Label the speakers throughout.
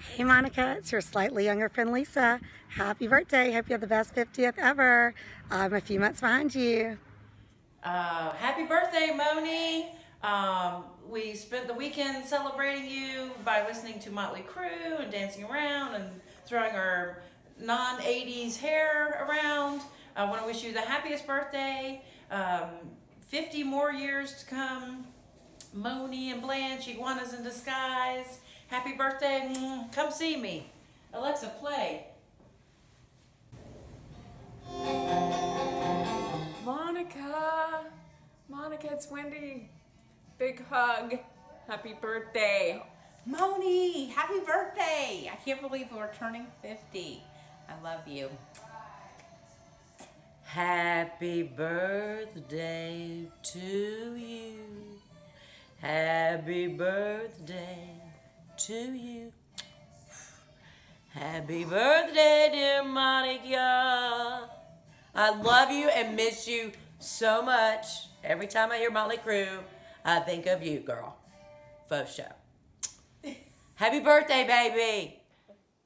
Speaker 1: Hey Monica, it's your slightly younger friend Lisa. Happy birthday. Hope you have the best 50th ever. I'm a few months behind you.
Speaker 2: Uh, happy birthday, Moni. Um, we spent the weekend celebrating you by listening to Motley Crue and dancing around and throwing our non-80s hair around. I want to wish you the happiest birthday. Um, 50 more years to come. Moni and Blanche, iguanas in disguise. Happy birthday. Come see me. Alexa, play.
Speaker 3: Monica. Monica, it's Wendy. Big hug. Happy birthday.
Speaker 4: Moni, happy birthday. I can't believe we're turning 50. I love you.
Speaker 2: Happy birthday to you. Happy birthday to you. Happy birthday, dear Monica. I love you and miss you so much. Every time I hear Motley Crue, I think of you, girl. Faux show. Happy birthday, baby.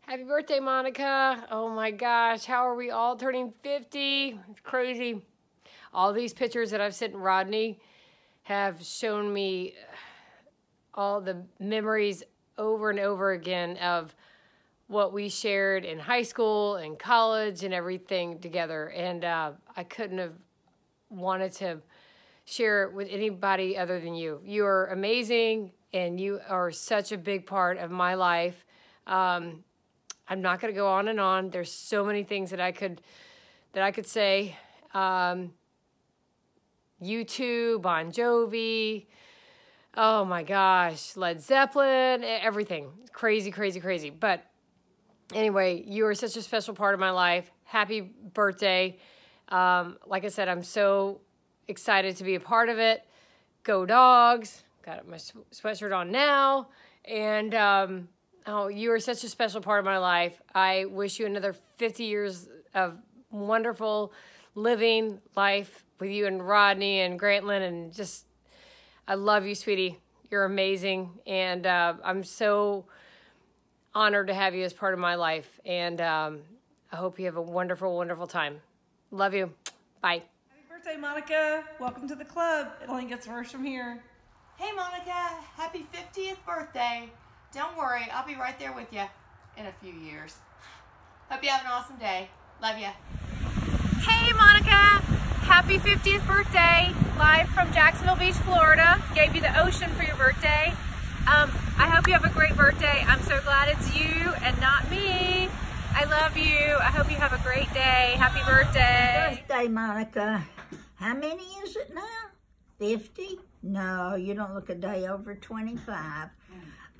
Speaker 3: Happy birthday, Monica. Oh my gosh, how are we all turning 50? It's crazy. All these pictures that I've sent Rodney have shown me all the memories over and over again of what we shared in high school and college and everything together. And uh, I couldn't have wanted to share it with anybody other than you. You are amazing and you are such a big part of my life. Um, I'm not going to go on and on. There's so many things that I could that I could say. Um, U2, Bon Jovi. Oh my gosh, Led Zeppelin, everything. Crazy, crazy, crazy. But anyway, you are such a special part of my life. Happy birthday. Um, like I said, I'm so excited to be a part of it. Go dogs. Got my sweatshirt on now. And um, Oh, you are such a special part of my life. I wish you another 50 years of wonderful living life with you and Rodney and Grantland and just, I love you, sweetie. You're amazing. And uh, I'm so honored to have you as part of my life. And um, I hope you have a wonderful, wonderful time. Love you. Bye.
Speaker 5: Happy birthday, Monica. Welcome to the club. It only gets worse from here.
Speaker 4: Hey, Monica. Happy 50th birthday. Don't worry, I'll be right there with you in a few years. Hope you have an awesome day. Love you.
Speaker 6: Hey, Monica. Happy 50th birthday. Live from Jacksonville Beach, Florida. Gave you the ocean for your birthday. Um, I hope you have a great birthday. I'm so glad it's you and not me. I love you. I hope you have a great day. Happy birthday.
Speaker 7: Birthday, Monica. How many is it now? 50? No, you don't look a day over 25.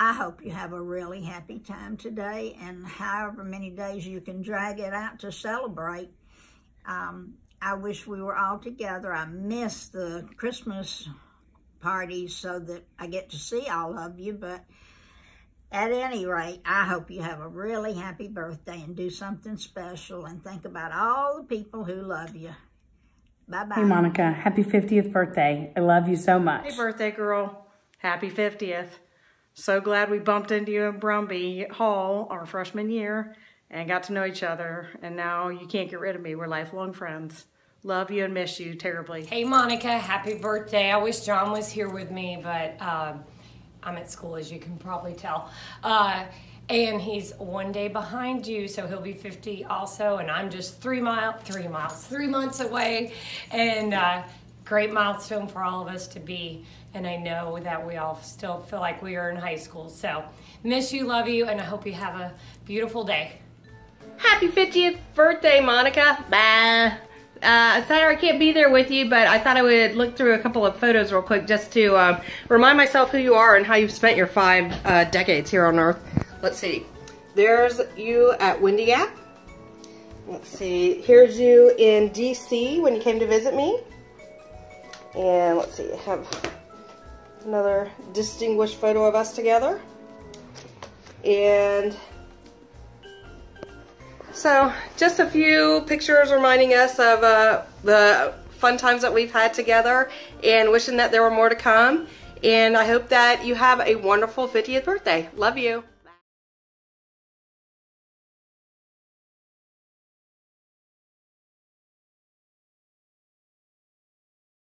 Speaker 7: I hope you have a really happy time today and however many days you can drag it out to celebrate. Um, I wish we were all together. I miss the Christmas parties so that I get to see all of you, but at any rate, I hope you have a really happy birthday and do something special and think about all the people who love you. Bye-bye.
Speaker 8: Hey, Monica. Happy 50th birthday. I love you so much.
Speaker 5: Hey, birthday girl. Happy 50th. So glad we bumped into you in Brumby Hall our freshman year and got to know each other. And now you can't get rid of me. We're lifelong friends. Love you and miss you terribly.
Speaker 3: Hey, Monica. Happy birthday. I wish John was here with me, but uh, I'm at school, as you can probably tell. Uh, and he's one day behind you, so he'll be 50 also, and I'm just three mile, three miles, three months away, and uh, great milestone for all of us to be and I know that we all still feel like we are in high school. So miss you, love you, and I hope you have a beautiful day.
Speaker 9: Happy 50th birthday, Monica. Bye. Uh, sorry I can't be there with you, but I thought I would look through a couple of photos real quick just to uh, remind myself who you are and how you've spent your five uh, decades here on Earth. Let's see. There's you at Windy Gap. Let's see. Here's you in D.C. when you came to visit me. And let's see. I have Another distinguished photo of us together. And so just a few pictures reminding us of uh, the fun times that we've had together and wishing that there were more to come. And I hope that you have a wonderful 50th birthday. Love you.